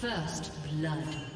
First blood.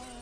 Still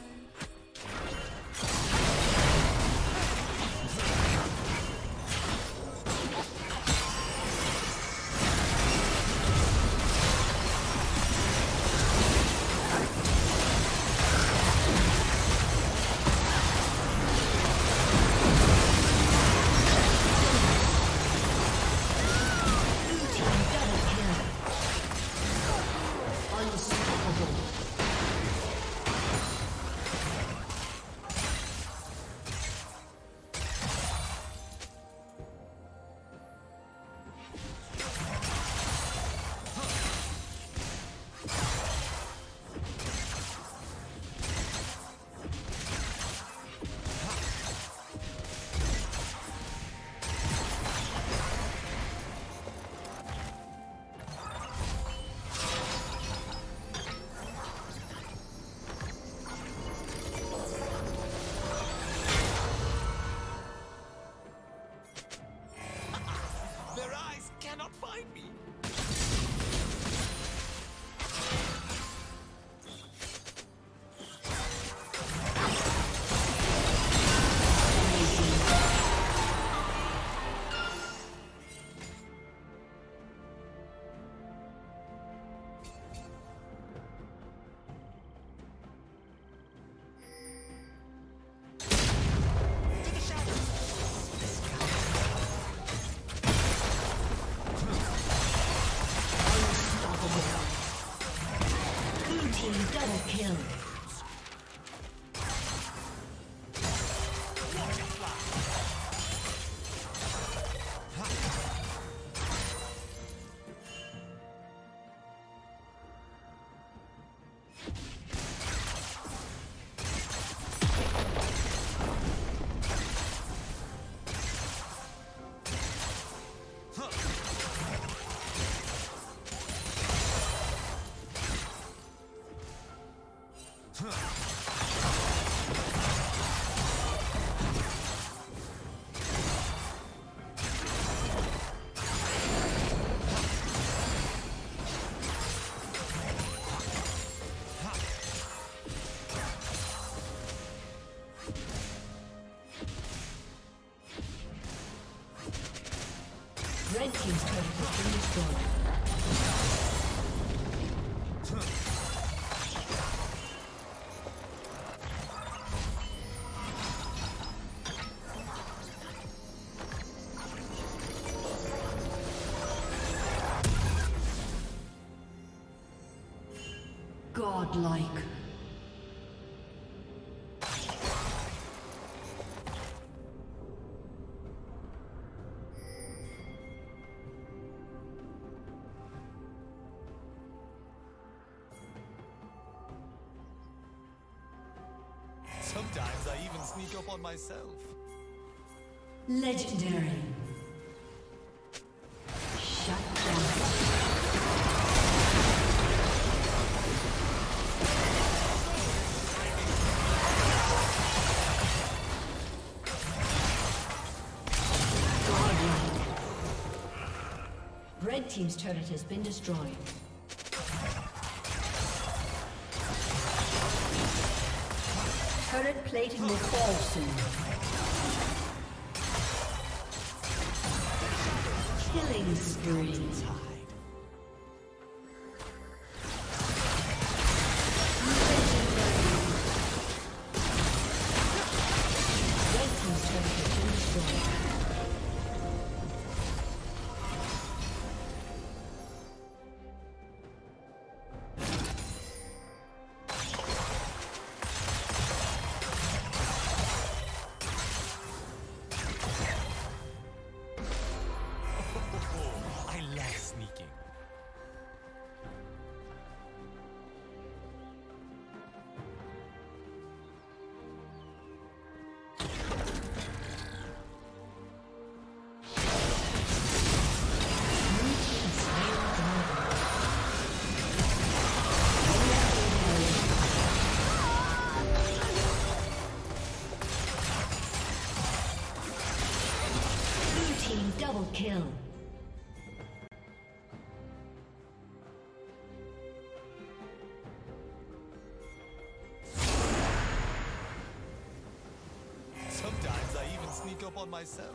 Godlike. Sometimes I even sneak up on myself. Legendary. Team's turret has been destroyed. Turret plating will fall soon. Killing spree. Double kill. Sometimes I even sneak up on myself.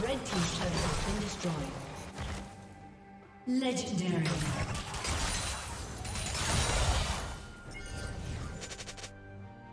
Red Team's turret has been destroyed. Legendary.